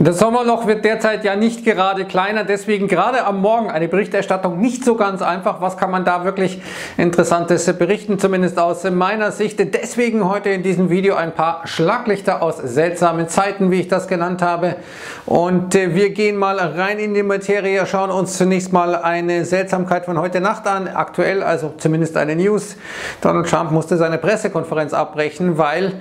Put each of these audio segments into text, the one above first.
Das Sommerloch wird derzeit ja nicht gerade kleiner, deswegen gerade am Morgen eine Berichterstattung nicht so ganz einfach. Was kann man da wirklich Interessantes berichten, zumindest aus meiner Sicht. Deswegen heute in diesem Video ein paar Schlaglichter aus seltsamen Zeiten, wie ich das genannt habe. Und äh, wir gehen mal rein in die Materie, schauen uns zunächst mal eine Seltsamkeit von heute Nacht an. Aktuell, also zumindest eine News. Donald Trump musste seine Pressekonferenz abbrechen, weil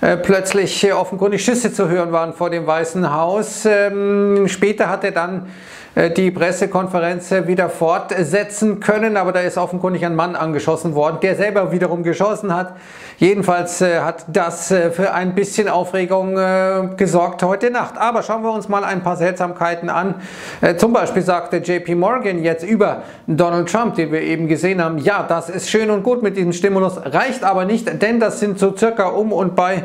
äh, plötzlich äh, offenkundig Schüsse zu hören waren vor dem Weißen Haus aus. Ähm, später hat er dann äh, die Pressekonferenz wieder fortsetzen können, aber da ist offenkundig ein Mann angeschossen worden, der selber wiederum geschossen hat. Jedenfalls äh, hat das äh, für ein bisschen Aufregung gesorgt heute Nacht. Aber schauen wir uns mal ein paar Seltsamkeiten an. Zum Beispiel sagte JP Morgan jetzt über Donald Trump, den wir eben gesehen haben, ja, das ist schön und gut mit diesem Stimulus, reicht aber nicht, denn das sind so circa um und bei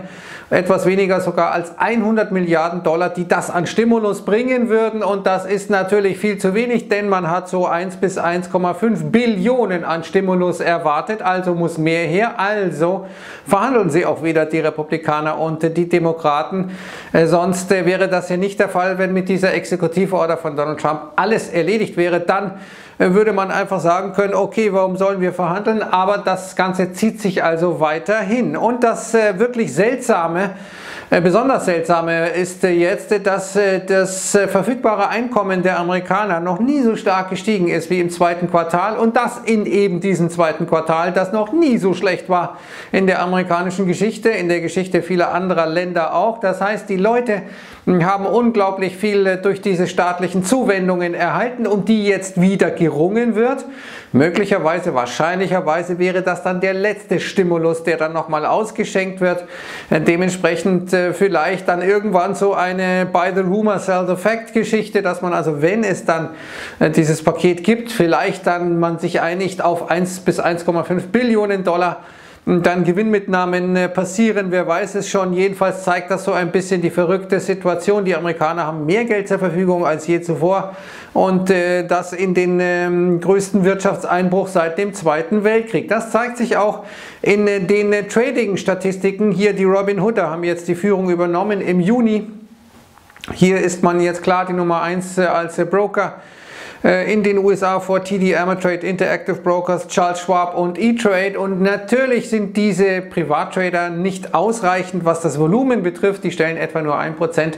etwas weniger sogar als 100 Milliarden Dollar, die das an Stimulus bringen würden und das ist natürlich viel zu wenig, denn man hat so 1 bis 1,5 Billionen an Stimulus erwartet, also muss mehr her, also verhandeln sie auch wieder die Republikaner und die Demokraten, äh, sonst äh, wäre das ja nicht der Fall, wenn mit dieser Exekutivorder von Donald Trump alles erledigt wäre, dann äh, würde man einfach sagen können, okay, warum sollen wir verhandeln? Aber das Ganze zieht sich also weiterhin. Und das wirklich Seltsame, besonders seltsame ist jetzt, dass das verfügbare Einkommen der Amerikaner noch nie so stark gestiegen ist wie im zweiten Quartal und das in eben diesem zweiten Quartal, das noch nie so schlecht war in der amerikanischen Geschichte, in der Geschichte vieler anderer Länder auch. Das heißt, die Leute haben unglaublich viel durch diese staatlichen Zuwendungen erhalten, um die jetzt wieder gerungen wird. Möglicherweise, wahrscheinlicherweise wäre das dann der letzte Stimulus, der dann nochmal ausgeschenkt wird. Dementsprechend äh, vielleicht dann irgendwann so eine By the Rumor Sell the Fact Geschichte, dass man also, wenn es dann äh, dieses Paket gibt, vielleicht dann man sich einigt auf 1 bis 1,5 Billionen Dollar dann Gewinnmitnahmen äh, passieren, wer weiß es schon. Jedenfalls zeigt das so ein bisschen die verrückte Situation. Die Amerikaner haben mehr Geld zur Verfügung als je zuvor und äh, das in den äh, größten Wirtschaftseinbruch seit dem Zweiten Weltkrieg. Das zeigt sich auch in äh, den Trading-Statistiken. Hier die Robin Hooder haben jetzt die Führung übernommen im Juni. Hier ist man jetzt klar die Nummer 1 äh, als Broker in den USA vor TD Ameritrade, Interactive Brokers, Charles Schwab und E-Trade. Und natürlich sind diese Privattrader nicht ausreichend, was das Volumen betrifft. Die stellen etwa nur 1%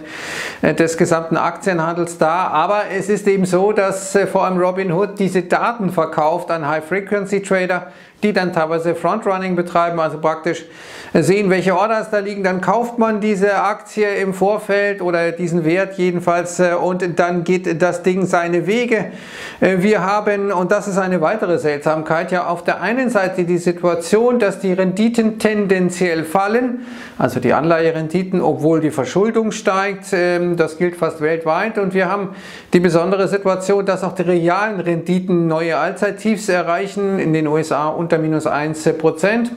äh, des gesamten Aktienhandels dar. Aber es ist eben so, dass äh, vor allem Robinhood diese Daten verkauft an High-Frequency-Trader die dann teilweise Frontrunning betreiben, also praktisch sehen, welche Orders da liegen, dann kauft man diese Aktie im Vorfeld oder diesen Wert jedenfalls äh, und dann geht das Ding seine Wege. Äh, wir haben, und das ist eine weitere Seltsamkeit, ja auf der einen Seite die Situation, dass die Renditen tendenziell fallen, also die Anleiherenditen, obwohl die Verschuldung steigt, ähm, das gilt fast weltweit. Und wir haben die besondere Situation, dass auch die realen Renditen neue Allzeittiefs erreichen. In den USA und unter minus 1 Prozent.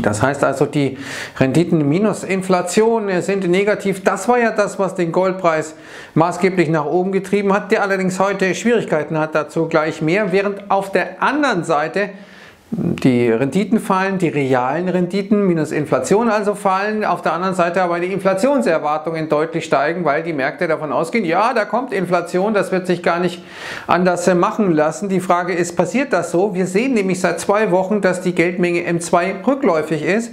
Das heißt also, die Renditen minus Inflation sind negativ. Das war ja das, was den Goldpreis maßgeblich nach oben getrieben hat, der allerdings heute Schwierigkeiten hat, dazu gleich mehr, während auf der anderen Seite die Renditen fallen, die realen Renditen minus Inflation also fallen, auf der anderen Seite aber die Inflationserwartungen deutlich steigen, weil die Märkte davon ausgehen, ja, da kommt Inflation, das wird sich gar nicht anders machen lassen. Die Frage ist, passiert das so? Wir sehen nämlich seit zwei Wochen, dass die Geldmenge M2 rückläufig ist.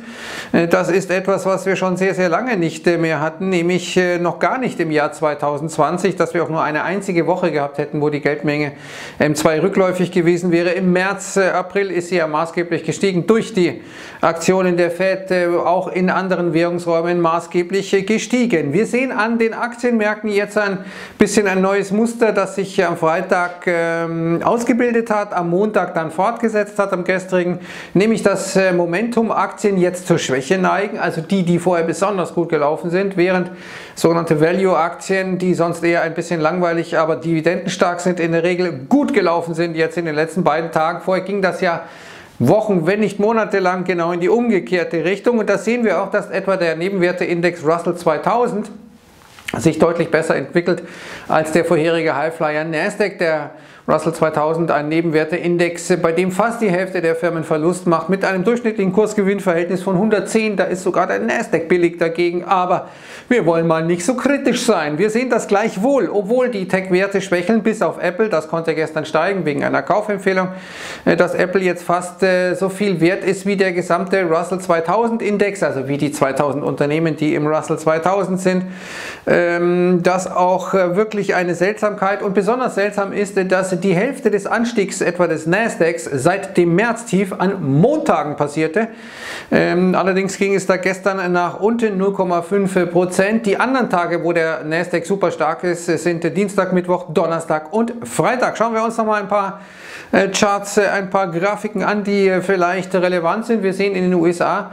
Äh, das ist etwas, was wir schon sehr, sehr lange nicht äh, mehr hatten, nämlich äh, noch gar nicht im Jahr 2020, dass wir auch nur eine einzige Woche gehabt hätten, wo die Geldmenge M2 rückläufig gewesen wäre. Im März, April ist sie ja maßgeblich gestiegen durch die Aktionen der Fed, äh, auch in anderen Währungsräumen maßgeblich äh, gestiegen. Wir sehen an den Aktienmärkten jetzt ein bisschen ein neues Muster, das sich am Freitag ähm, ausgebildet hat, am Montag dann fortgesetzt hat, am gestrigen, nämlich dass äh, Momentum-Aktien jetzt zur Schwäche neigen, also die, die vorher besonders gut gelaufen sind, während sogenannte Value-Aktien, die sonst eher ein bisschen langweilig, aber dividendenstark sind, in der Regel gut gelaufen sind jetzt in den letzten beiden Tagen. Vorher ging das ja Wochen, wenn nicht Monate lang genau in die umgekehrte Richtung. Und da sehen wir auch, dass etwa der Nebenwerteindex Russell 2000 sich deutlich besser entwickelt als der vorherige Highflyer Nasdaq, der Russell 2000, ein Nebenwerteindex, bei dem fast die Hälfte der Firmen Verlust macht, mit einem durchschnittlichen Kursgewinnverhältnis von 110. Da ist sogar der Nasdaq billig dagegen, aber wir wollen mal nicht so kritisch sein. Wir sehen das gleichwohl, obwohl die Tech-Werte schwächeln, bis auf Apple, das konnte gestern steigen wegen einer Kaufempfehlung, äh, dass Apple jetzt fast äh, so viel wert ist wie der gesamte Russell 2000 Index, also wie die 2000 Unternehmen, die im Russell 2000 sind. Ähm, das auch äh, wirklich eine Seltsamkeit und besonders seltsam ist, dass die Hälfte des Anstiegs etwa des Nasdaqs seit dem Märztief an Montagen passierte. Ähm, allerdings ging es da gestern nach unten 0,5 Prozent. Die anderen Tage, wo der Nasdaq super stark ist, sind Dienstag, Mittwoch, Donnerstag und Freitag. Schauen wir uns noch mal ein paar äh, Charts, äh, ein paar Grafiken an, die äh, vielleicht relevant sind. Wir sehen in den USA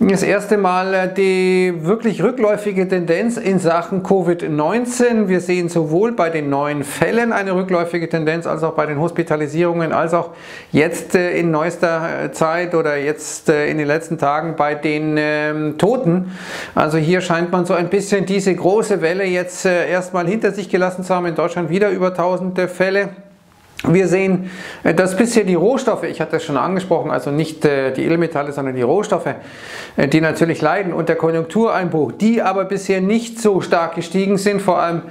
das erste Mal äh, die wirklich rückläufige Tendenz in Sachen Covid-19. Wir sehen sowohl bei den neuen Fällen eine rückläufige Tendenz, als auch bei den Hospitalisierungen, als auch jetzt äh, in neuester äh, Zeit oder jetzt in den letzten Tagen bei den ähm, Toten. Also hier scheint man so ein bisschen diese große Welle jetzt erstmal hinter sich gelassen zu haben. In Deutschland wieder über tausende Fälle. Wir sehen, äh, dass bisher die Rohstoffe, ich hatte es schon angesprochen, also nicht äh, die Edelmetalle, sondern die Rohstoffe, äh, die natürlich leiden unter Konjunktureinbruch, die aber bisher nicht so stark gestiegen sind, vor allem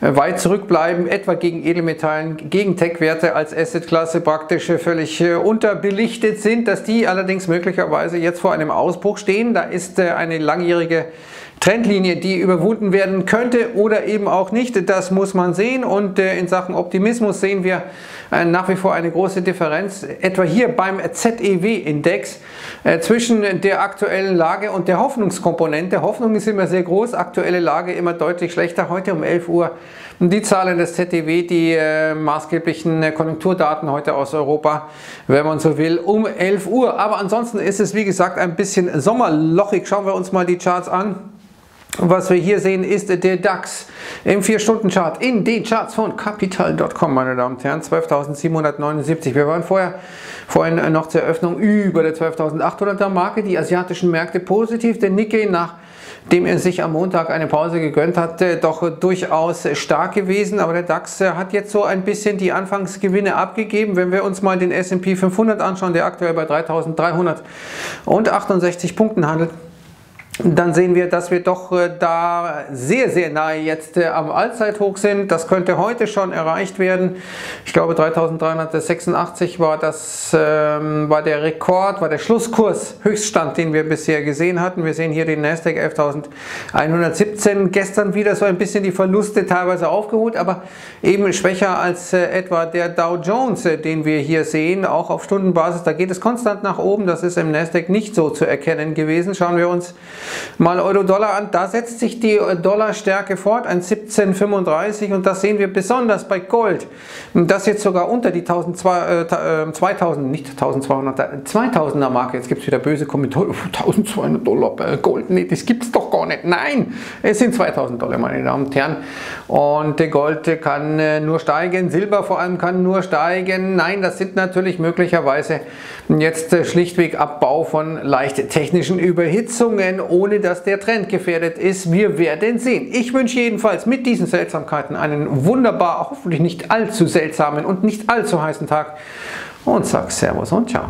weit zurückbleiben, etwa gegen Edelmetallen, gegen Tech-Werte als Assetklasse praktisch völlig unterbelichtet sind, dass die allerdings möglicherweise jetzt vor einem Ausbruch stehen. Da ist eine langjährige Trendlinie, die überwunden werden könnte oder eben auch nicht. Das muss man sehen und in Sachen Optimismus sehen wir äh, nach wie vor eine große Differenz, etwa hier beim ZEW-Index, äh, zwischen der aktuellen Lage und der Hoffnungskomponente. Hoffnung ist immer sehr groß, aktuelle Lage immer deutlich schlechter. Heute um 11 Uhr die Zahlen des ZEW, die äh, maßgeblichen Konjunkturdaten heute aus Europa, wenn man so will, um 11 Uhr. Aber ansonsten ist es, wie gesagt, ein bisschen sommerlochig. Schauen wir uns mal die Charts an. Was wir hier sehen, ist der DAX im 4-Stunden-Chart in den Charts von Capital.com, meine Damen und Herren, 12.779. Wir waren vorher, vorhin noch zur Eröffnung über der 12.800er Marke. Die asiatischen Märkte positiv, der Nikkei nachdem er sich am Montag eine Pause gegönnt hatte, doch durchaus stark gewesen. Aber der DAX hat jetzt so ein bisschen die Anfangsgewinne abgegeben. Wenn wir uns mal den S&P 500 anschauen, der aktuell bei 3.368 Punkten handelt, dann sehen wir, dass wir doch äh, da sehr, sehr nahe jetzt äh, am Allzeithoch sind. Das könnte heute schon erreicht werden. Ich glaube 3386 war das ähm, war der Rekord, war der Schlusskurs Höchststand, den wir bisher gesehen hatten. Wir sehen hier den Nasdaq 11117. Gestern wieder so ein bisschen die Verluste teilweise aufgeholt, aber eben schwächer als äh, etwa der Dow Jones, den wir hier sehen, auch auf Stundenbasis. Da geht es konstant nach oben. Das ist im Nasdaq nicht so zu erkennen gewesen. Schauen wir uns mal Euro-Dollar an. Da setzt sich die Dollarstärke fort, ein 17,35 und das sehen wir besonders bei Gold. Das jetzt sogar unter die 1200, äh, 2000, nicht 1200, 2000er Marke. Jetzt gibt es wieder böse Kommentare, 1200 Dollar bei Gold. Nee, das gibt es doch gar nicht. Nein, es sind 2000 Dollar, meine Damen und Herren. Und Gold kann äh, nur steigen, Silber vor allem kann nur steigen. Nein, das sind natürlich möglicherweise jetzt äh, schlichtweg Abbau von leicht technischen Überhitzungen ohne dass der Trend gefährdet ist. Wir werden sehen. Ich wünsche jedenfalls mit diesen Seltsamkeiten einen wunderbar, hoffentlich nicht allzu seltsamen und nicht allzu heißen Tag und sage Servus und Ciao.